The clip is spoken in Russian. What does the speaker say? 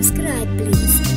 subscribe please.